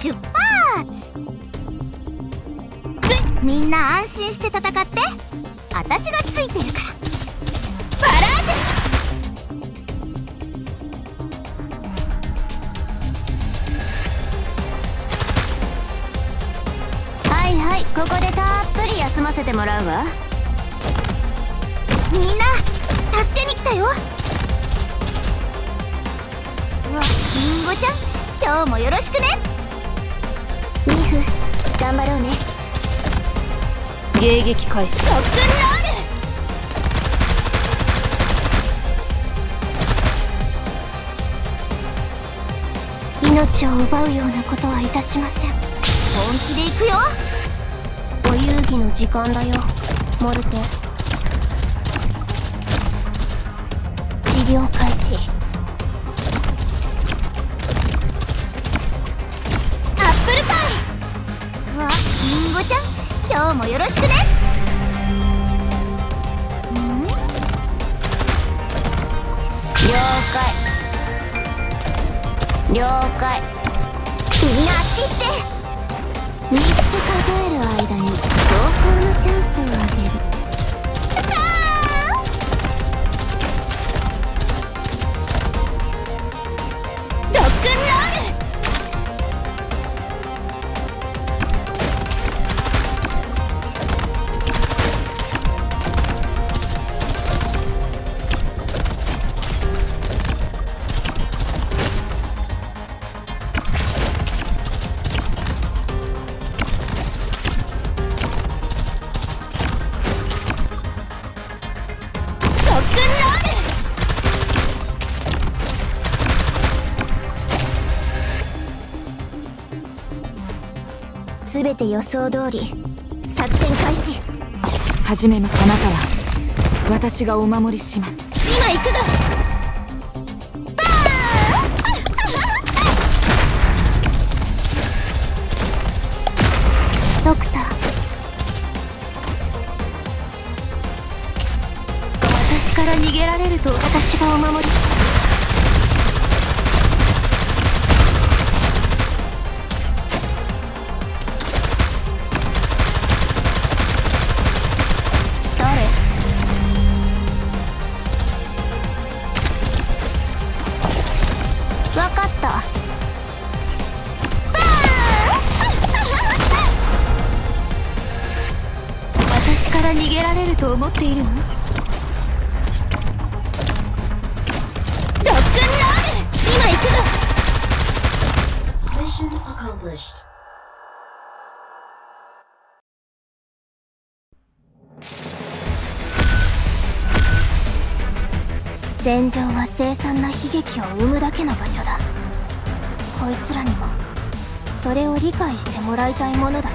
出発。みんな安心して戦って。私がついてるから。バラージュ。はいはいここでたっぷり休ませてもらうわ。みんな助けに来たよ。わりんごちゃん今日もよろしくねミフ頑張ろうね。迎撃開始。ロックンロ命を奪うようなことはいたしません。ール本気で行くよ。お遊戯の時間だよ。モルテ治療開ちゃん今日もよろしくね。ん？了解。了解。みんなあっち行って。3つ数える間に。全て予想通り作戦開始。始めます。あなたは私がお守りします。今行くぞ。ドクター。私から逃げられると私がお守りし誰から逃げられると思っているの？ール今行くぞ！Mission accomplished. 戦場は凄惨な悲劇を生むだけの場所だ。こいつらにもそれを理解してもらいたいものだ